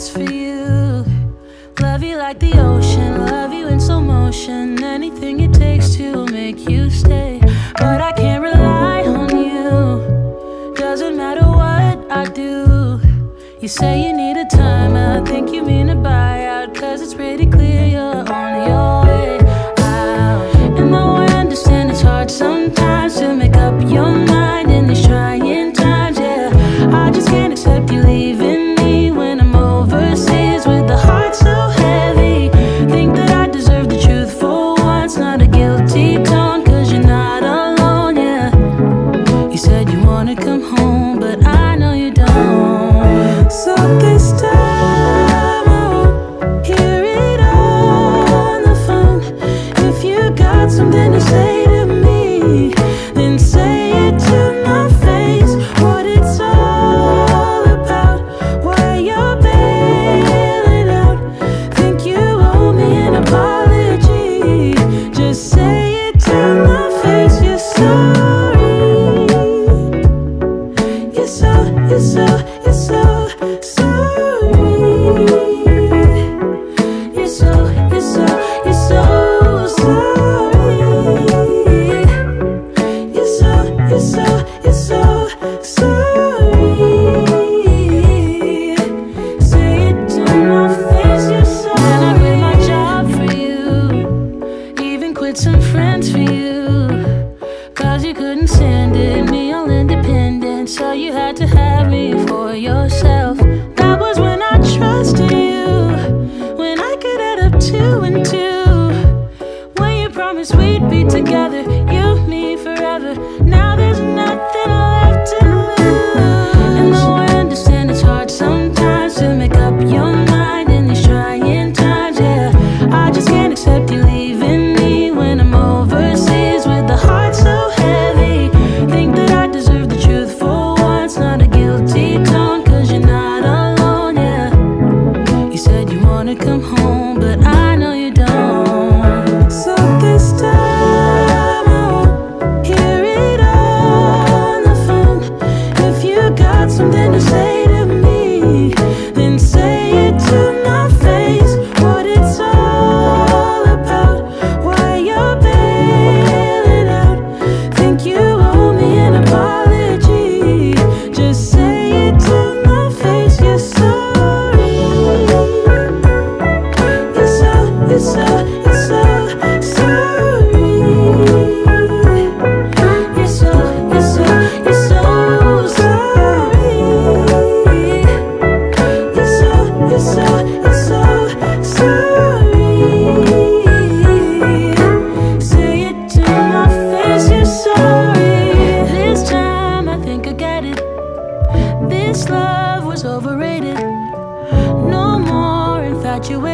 eyes for you. Love you like the ocean, love you in slow motion. Anything it takes to make you stay. But I can't rely on you. Doesn't matter what I do. You say you need a timeout, think you mean a buyout. Cause it's pretty clear you're on your you. Cause you couldn't send it, me all independent. So you had to have me for yourself. That was when I trusted you. When I could add up two and two. When you promised we'd be together, you, me forever. you